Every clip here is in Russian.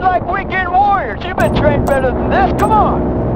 like weekend warriors. You've been trained better than this. Come on.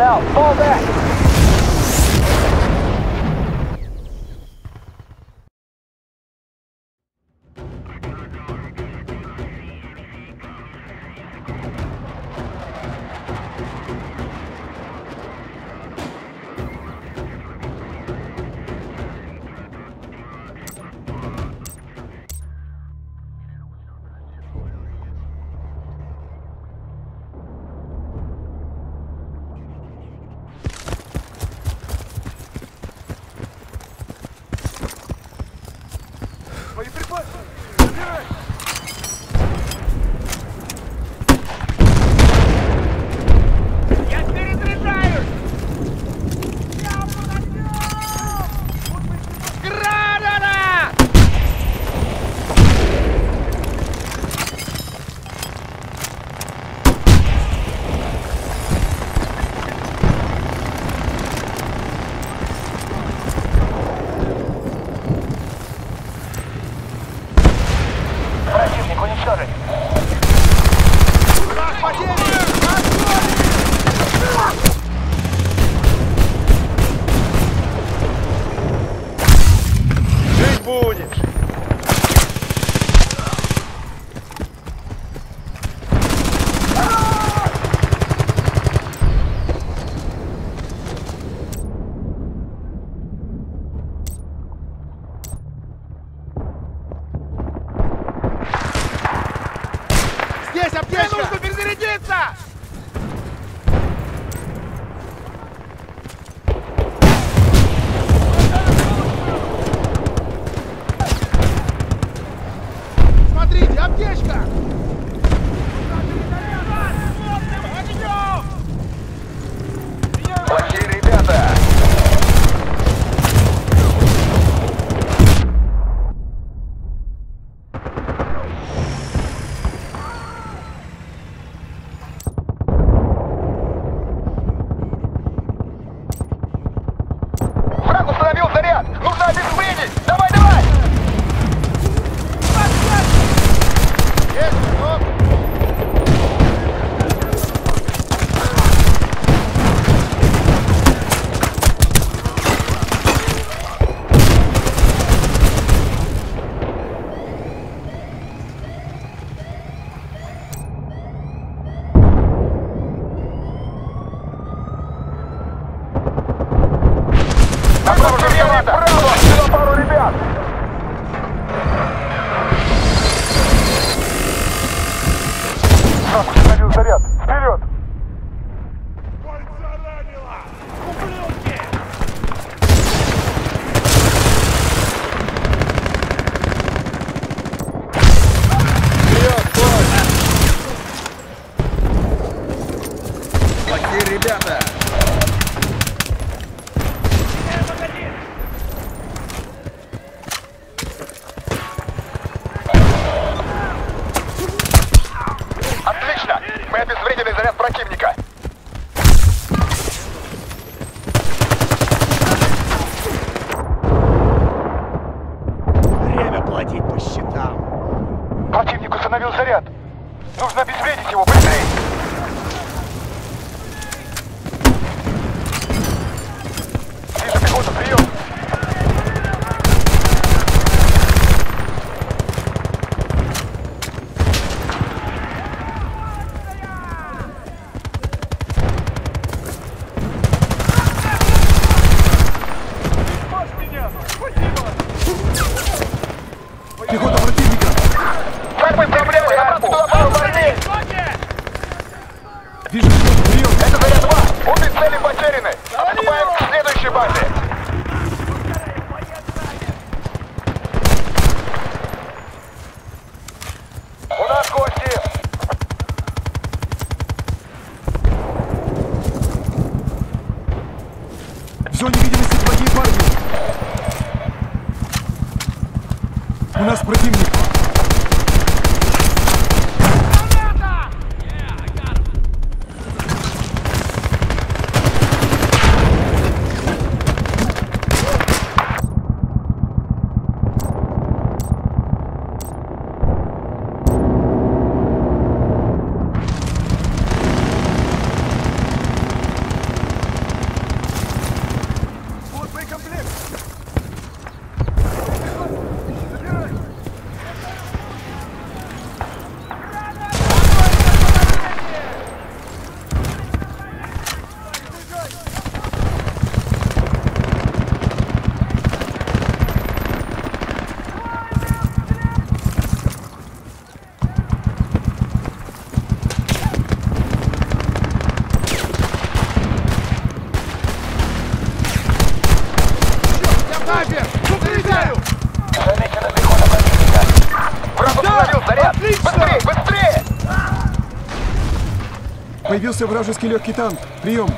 out. Fall back. up. У нас противник. Появился вражеский легкий танк. Прием.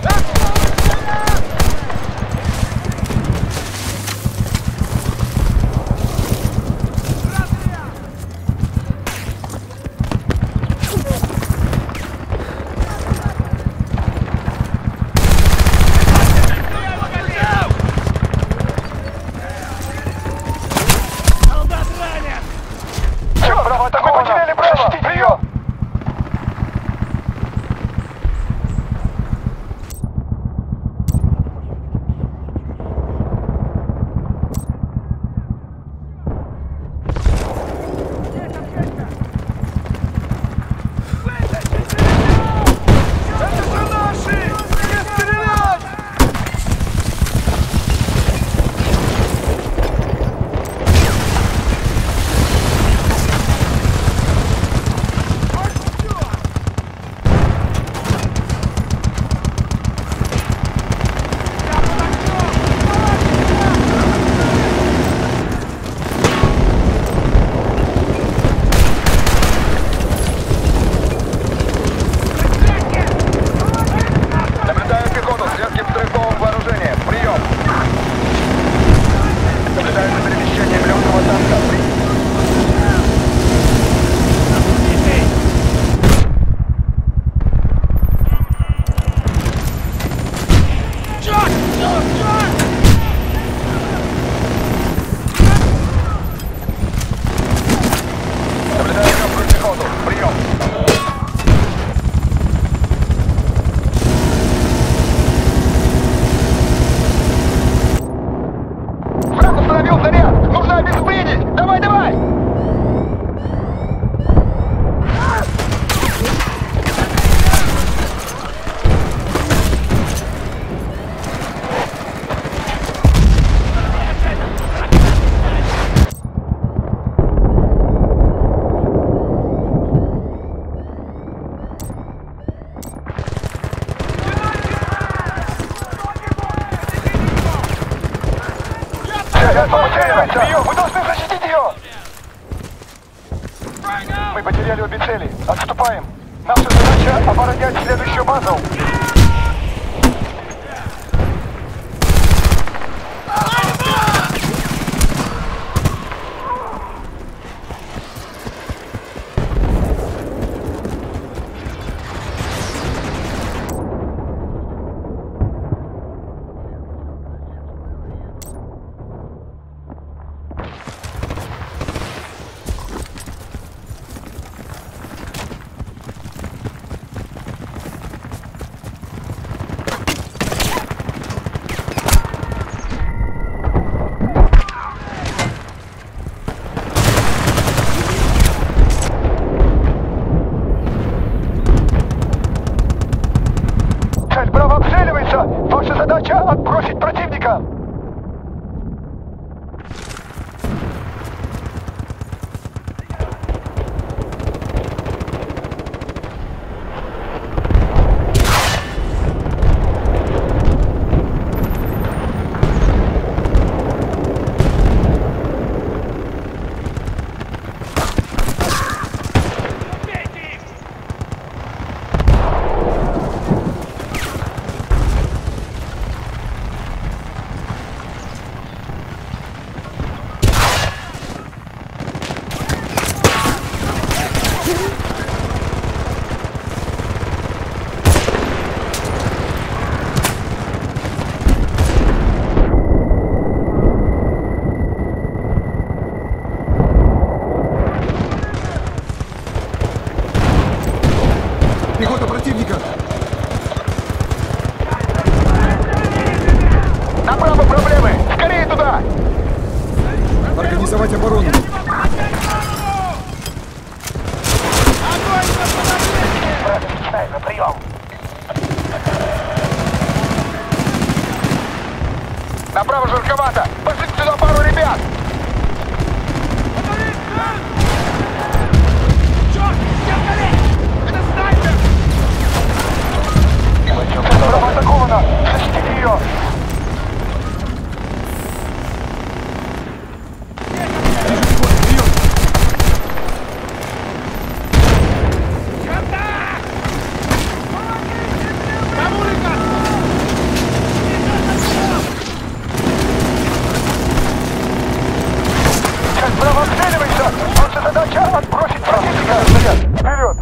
жутковато! Пошлите сюда пару ребят! Черт! Я Это снайпер! Робот атакована! Защитите ее! Задача отбросить противника. Вперед!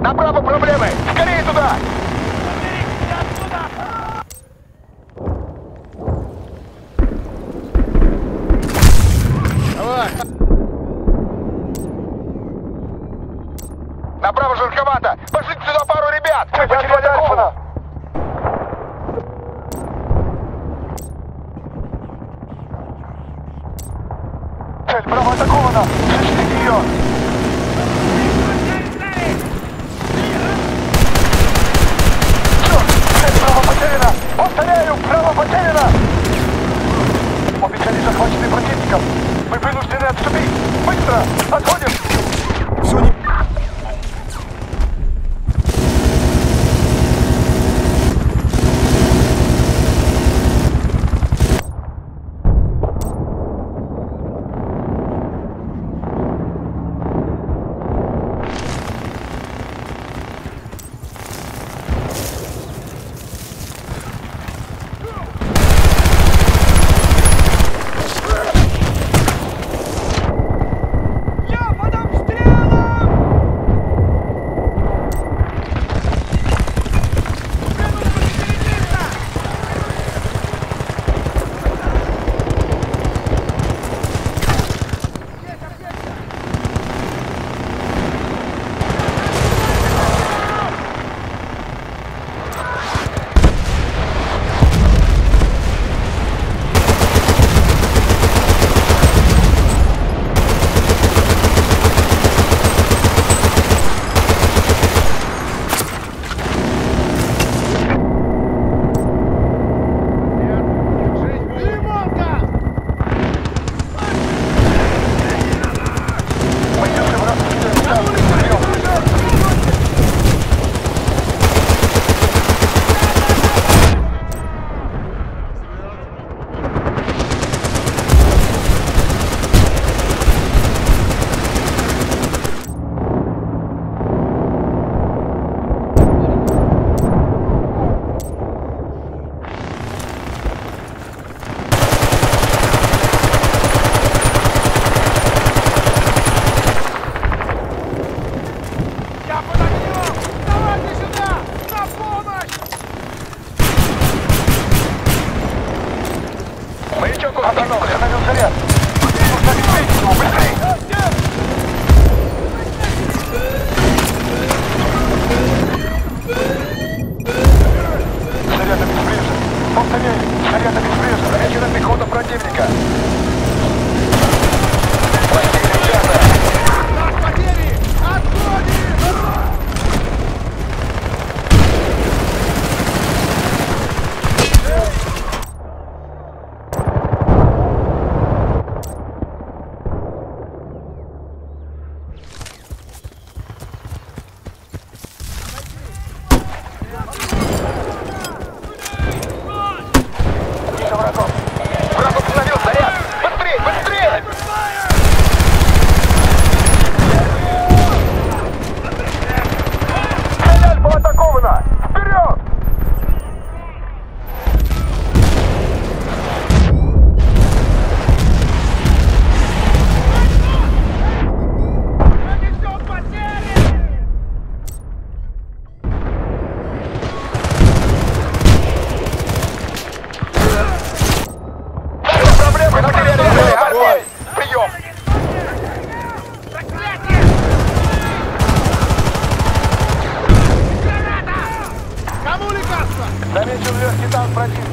Направо проблемы! Скорее туда!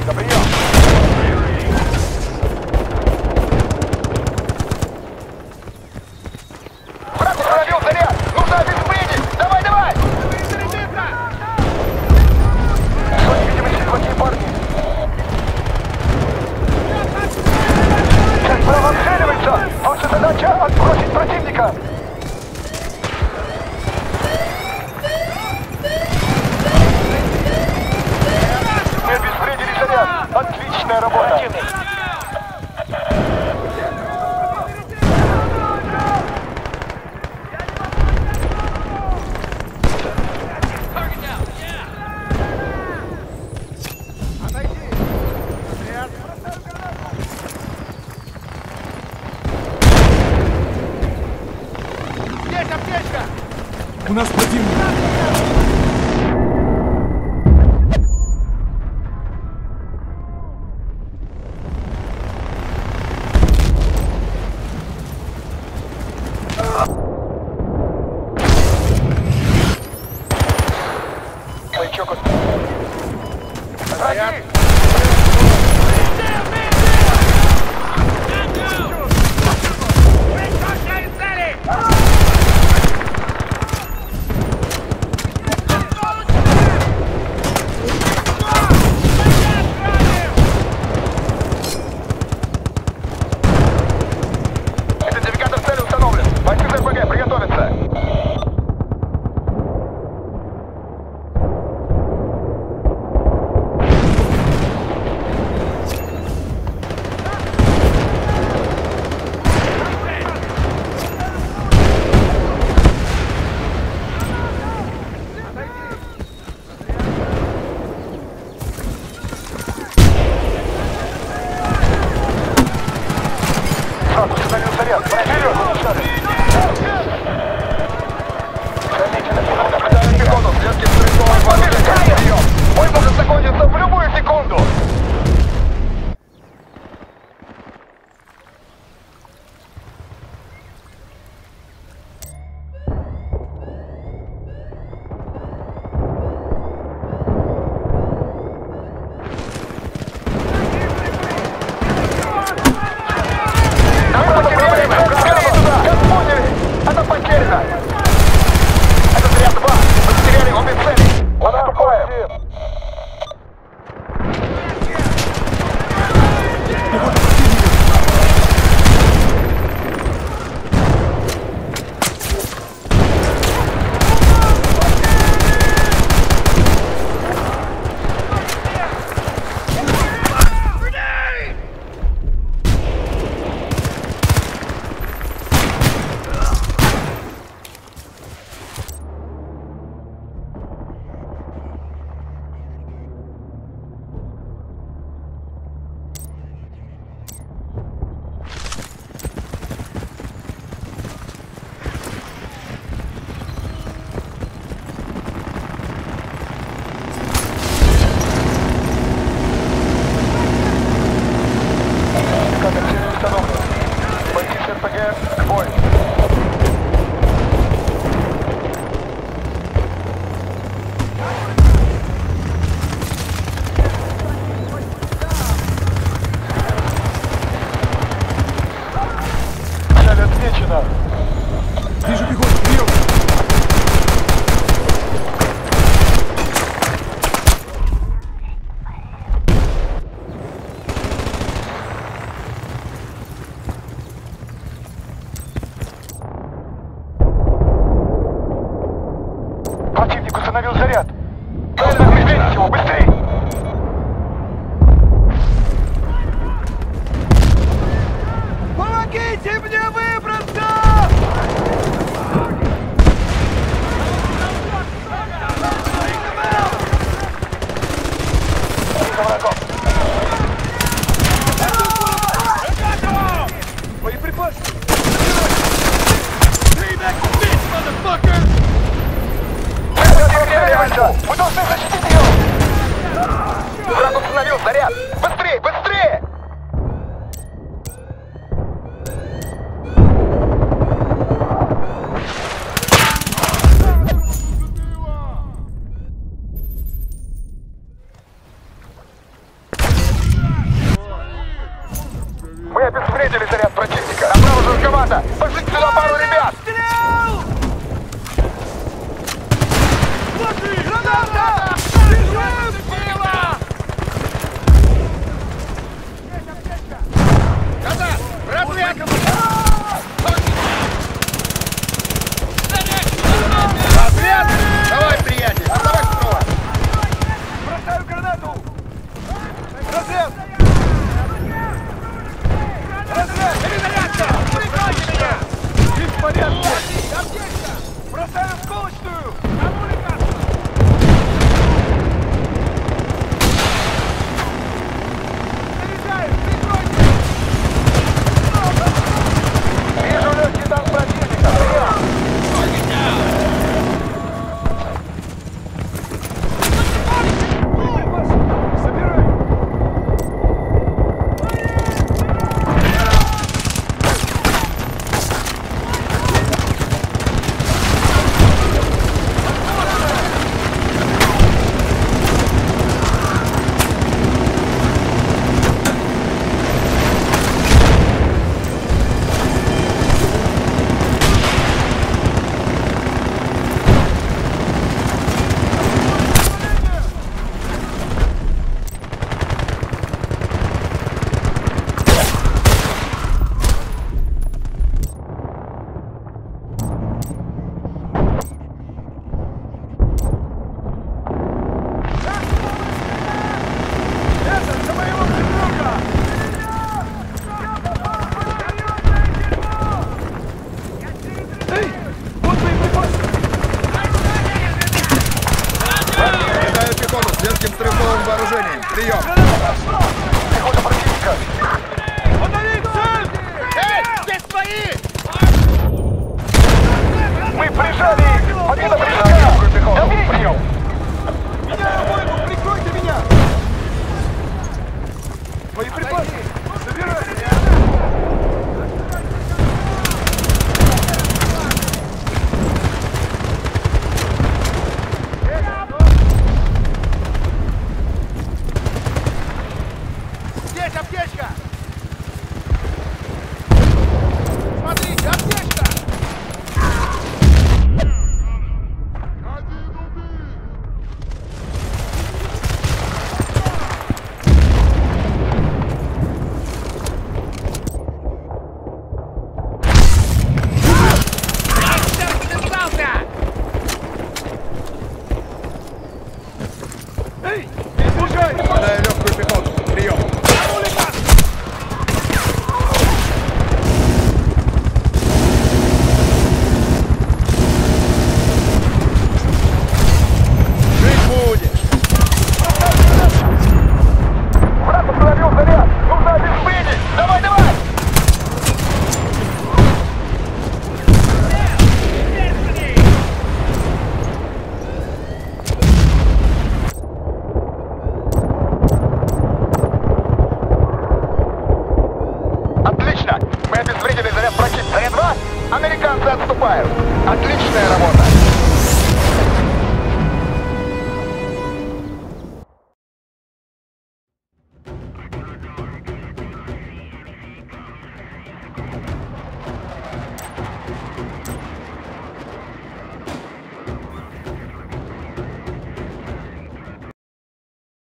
Gabriel. Здесь аптечка! У нас противник!